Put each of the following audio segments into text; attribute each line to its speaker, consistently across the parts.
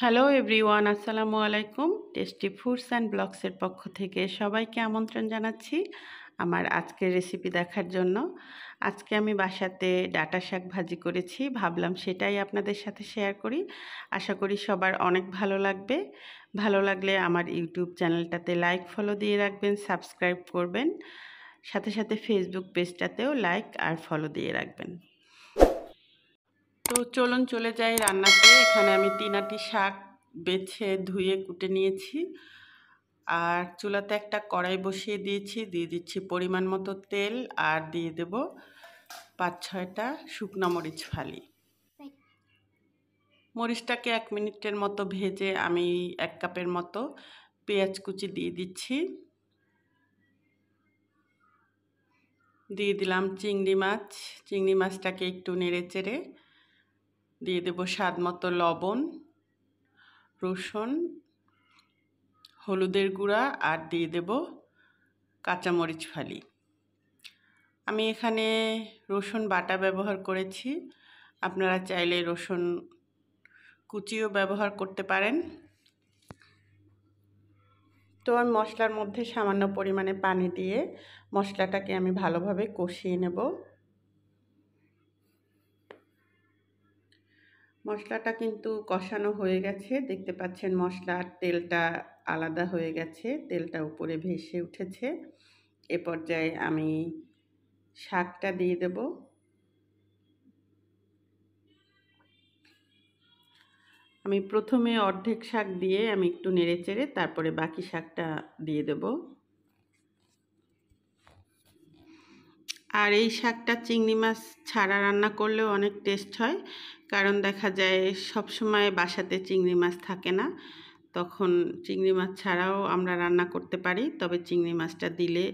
Speaker 1: Hello everyone আসসালামু আলাইকুম tasty foods and ব্লগসের পক্ষ থেকে সবাইকে আমন্ত্রণ জানাচ্ছি আমার আজকের রেসিপি দেখার জন্য। আজকে আমি বাসাতে ডাটা শাক ভাজি করেছি। ভাবলাম সেটাই আপনাদের সাথে শেয়ার করি। আশা করি সবার অনেক ভালো লাগবে। ভালো লাগলে আমার ইউটিউব চ্যানেলটাতে লাইক ফলো দিয়ে রাখবেন সাবস্ক্রাইব করবেন। সাথে সাথে ফেসবুক পেজটাতেও লাইক আর ফলো দিয়ে রাখবেন। তো চলুন চলে যাই রান্নাতে। এখানে আমি তিনাটি শাক বেছে, ধুয়ে, কুটে নিয়েছি। আর চুলাতে একটা কড়াই বসিয়ে দিয়েছি। দিয়ে দিচ্ছি পরিমাণ মতো তেল আর দিয়ে দেব পাঁচ, ছয়টা শুকনো মরিচ ফালি। মরিচটাকে এক মিনিটের মতো ভেজে আমি এক কাপের মতো পেঁয়াজ কুচি দিয়ে দিচ্ছি। দিয়ে দিলাম চিংড়ি মাছ। চিংড়ি মাছটাকে একটু নেড়ে চেড়ে দিয়ে দেব স্বাদ মতো লবণ, রসুন, হলুদের গুঁড়া আর দিয়ে দেব কাঁচামরিচ ফালি। আমি এখানে রসুন বাটা ব্যবহার করেছি। আপনারা চাইলে রসুন কুচিও ব্যবহার করতে পারেন। তো আমি মশলার মধ্যে সামান্য পরিমাণে পানি দিয়ে মশলাটাকে আমি ভালোভাবে কষিয়ে নেব। মশলাটা কিন্তু কষানো হয়ে গেছে। দেখতে পাচ্ছেন মশলার তেলটা আলাদা হয়ে গেছে, তেলটা উপরে ভেসে উঠেছে। এ পর্যায়ে আমি শাকটা দিয়ে দেব। আমি প্রথমে অর্ধেক শাক দিয়ে আমি একটু নেড়ে চেড়ে তারপরে বাকি শাকটা দিয়ে দেবো। আর এই শাকটা চিংড়ি মাছ ছাড়া রান্না করলেও অনেক টেস্ট হয়। কারণ দেখা যায় সব সময় বাসাতে চিংড়ি মাছ থাকে না। তখন চিংড়ি মাছ ছাড়াও আমরা রান্না করতে পারি, তবে চিংড়ি মাছটা দিলে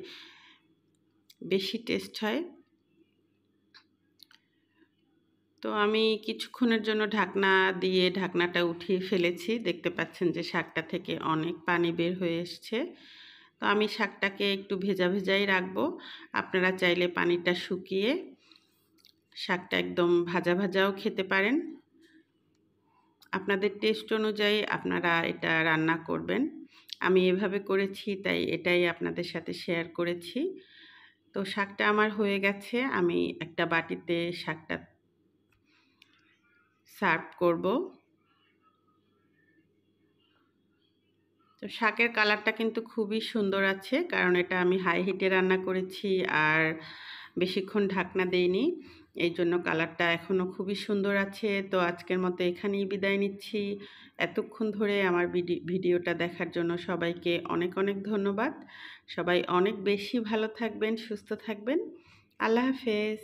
Speaker 1: বেশি টেস্ট হয়। তো আমি কিছুক্ষণের জন্য ঢাকনা দিয়ে ঢাকনাটা উঠিয়ে ফেলেছি। দেখতে পাচ্ছেন যে শাকটা থেকে অনেক পানি বের হয়ে এসছে। তো আমি শাকটাকে একটু ভেজা ভেজাই রাখব। আপনারা চাইলে পানিটা শুকিয়ে শাকটা একদম ভাজা ভাজাও খেতে পারেন। আপনাদের টেস্ট অনুযায়ী আপনারা এটা রান্না করবেন। আমি এভাবে করেছি, তাই এটাই আপনাদের সাথে শেয়ার করেছি। তো শাকটা আমার হয়ে গেছে, আমি একটা বাটিতে শাকটা সার্ভ করব। তো শাকের কালারটা কিন্তু খুবই সুন্দর আছে, কারণ এটা আমি হাই হিটে রান্না করেছি আর বেশিক্ষণ ঢাকনা দেইনি। এই জন্য কালারটা এখনও খুবই সুন্দর আছে। তো আজকের মতো এখানেই বিদায় নিচ্ছি। এতক্ষণ ধরে আমার ভিডিওটা দেখার জন্য সবাইকে অনেক অনেক ধন্যবাদ। সবাই অনেক বেশি ভালো থাকবেন, সুস্থ থাকবেন। আল্লাহ হাফেজ।